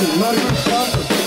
Marcos.